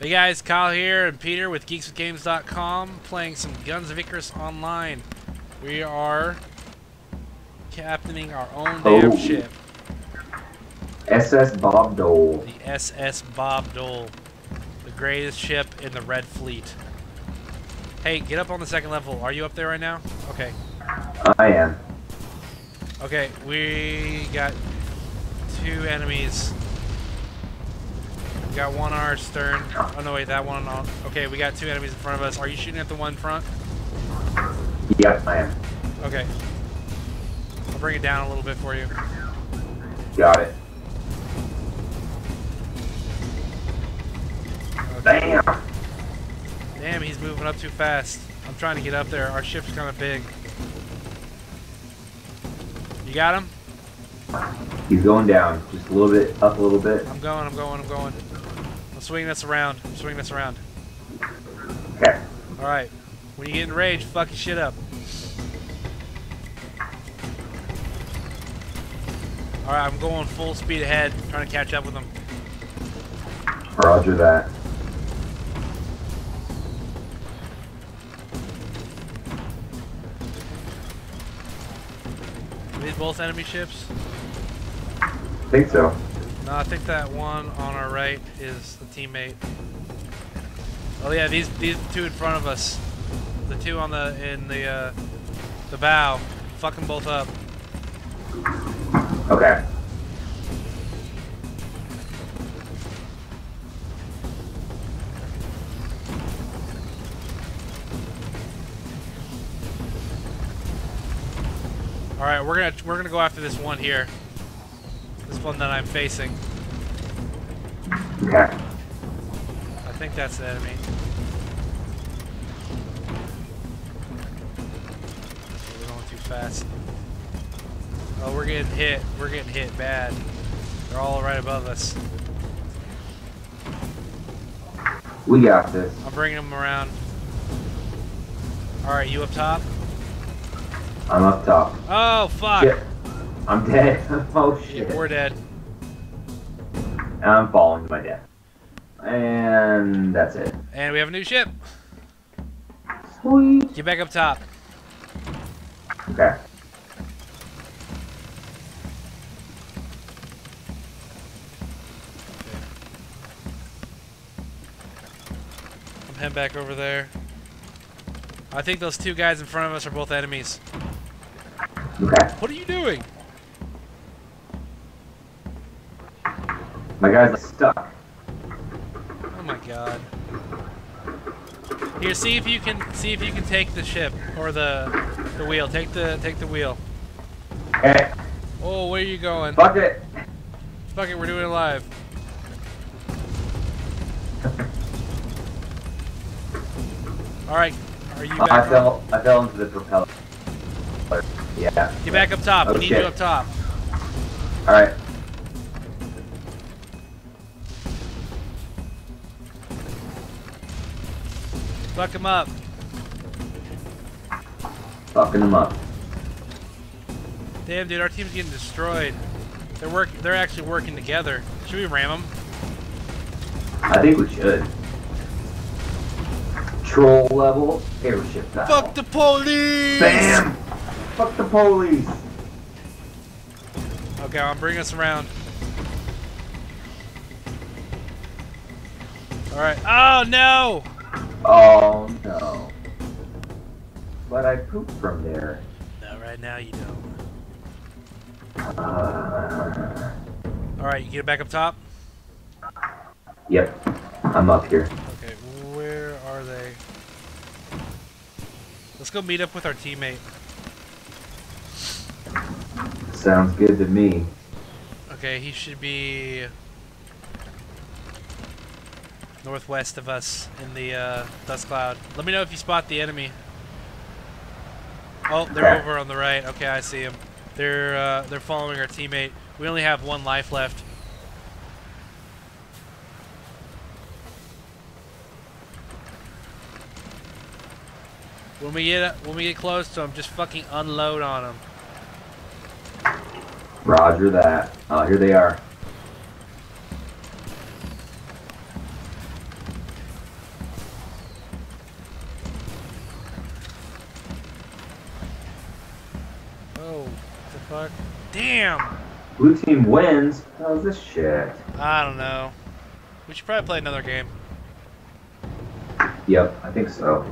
Hey guys, Kyle here and Peter with GeeksWithGames.com playing some Guns of Icarus online. We are captaining our own damn Oh. ship, SS Bob Dole. the SS Bob Dole, the greatest ship in the Red Fleet. Hey, get up on the second level. Are you up there right now? Okay. I am. Okay, we got two enemies. We got one on our stern. Oh no, wait, that one on. Okay, we got two enemies in front of us. Are you shooting at the one front? Yep, I am. Okay. I'll bring it down a little bit for you. Got it. Okay. Bam! Damn, he's moving up too fast. I'm trying to get up there. Our ship's kind of big. You got him? He's going down. Just a little bit, up a little bit. I'm going, I'm going, I'm going. I'm swinging this around. I'm swinging this around. Okay. Alright. When you get enraged, fuck your shit up. Alright, I'm going full speed ahead, trying to catch up with him. Roger that. Are these both enemy ships? I think so. No, I think that one on our right is the teammate. Oh yeah, these these two in front of us, the two on the in the uh, the bow, fuck them both up. Okay. All right, we're gonna we're gonna go after this one here. This one that I'm facing. Okay. I think that's the enemy. We're going too fast. Oh, we're getting hit. We're getting hit bad. They're all right above us. We got this. I'm bringing them around. All right, you up top? I'm up top. Oh fuck! Shit. I'm dead. oh Yeah, shit. we're dead. And I'm falling to my death. And that's it. And we have a new ship. Sweet. Get back up top. Okay. I'm heading back over there. I think those two guys in front of us are both enemies. Okay. What are you doing? My guy's stuck. Oh my god. Here, see if you can see if you can take the ship or the the wheel. Take the take the wheel. Okay. Oh, where are you going? Fuck it. Fuck it, we're doing it live. All right, are you oh, I fell. I fell into the propeller. Yeah. Get back up top. Oh, we need you up top. All Fuck him up. Fucking him up. Damn, dude, our team's getting destroyed. They're work. They're actually working together. Should we ram them? I think we should. Troll level airship battle. Fuck the police! Bam! Fuck the police. Okay, I'll bring us around. All right. Oh no! Oh no. But I pooped from there. No, right now you don't. Uh, All right, you get back up top. yep. I'm up here. Okay, where are they? Let's go meet up with our teammate. Sounds good to me. Okay, he should be northwest of us in the uh, dust cloud. Let me know if you spot the enemy. Oh, they're over on the right. Okay, I see them. They're uh, they're following our teammate. We only have one life left. When we get when we get close to them, just fucking unload on them. Roger that. Oh, here they are. Fuck. Damn! Blue team wins. How's this shit? I don't know. We should probably play another game. Yep, I think so.